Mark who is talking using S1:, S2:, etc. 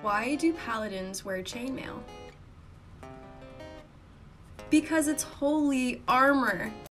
S1: Why do paladins wear chainmail? Because it's holy armor.